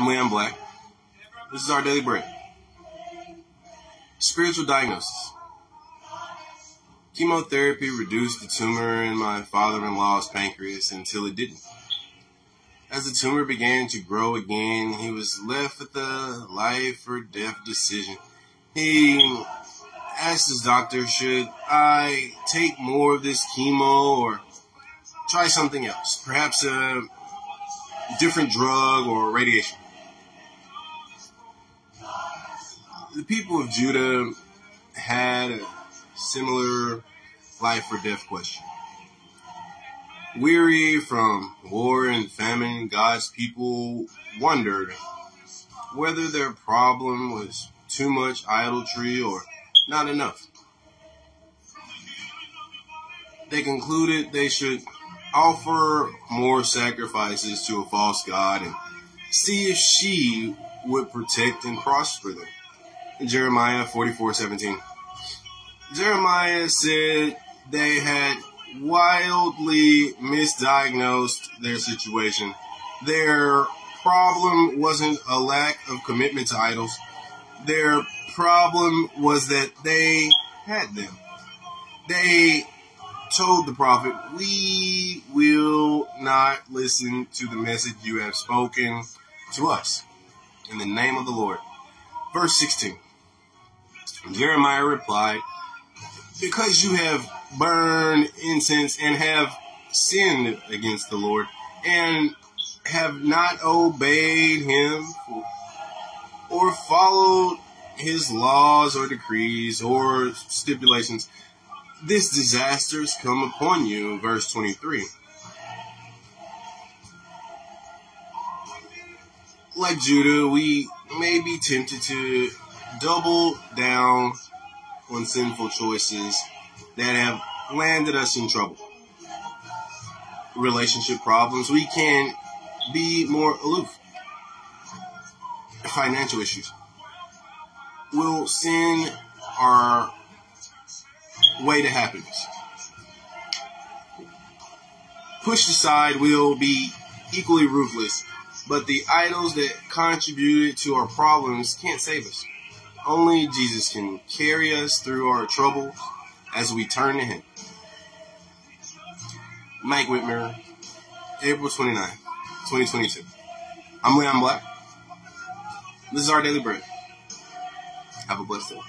I'm Leon Black. This is our daily bread. Spiritual diagnosis. Chemotherapy reduced the tumor in my father in law's pancreas until it didn't. As the tumor began to grow again, he was left with a life or death decision. He asked his doctor, should I take more of this chemo or try something else? Perhaps a different drug or radiation. The people of Judah had a similar life or death question. Weary from war and famine, God's people wondered whether their problem was too much idolatry or not enough. They concluded they should offer more sacrifices to a false god and see if she would protect and prosper them. Jeremiah 44 17. Jeremiah said they had wildly misdiagnosed their situation. Their problem wasn't a lack of commitment to idols. Their problem was that they had them. They told the prophet, We will not listen to the message you have spoken to us. In the name of the Lord. Verse 16. Jeremiah replied, Because you have burned incense and have sinned against the Lord and have not obeyed him or followed his laws or decrees or stipulations, this disaster has come upon you. Verse 23. Like Judah, we may be tempted to double down on sinful choices that have landed us in trouble. Relationship problems, we can be more aloof. Financial issues. Will sin our way to happiness? Pushed aside, we'll be equally ruthless, but the idols that contributed to our problems can't save us. Only Jesus can carry us through our troubles as we turn to Him. Mike Wittmer, April 29, 2022. I'm Leon Black. This is our daily bread. Have a blessed day.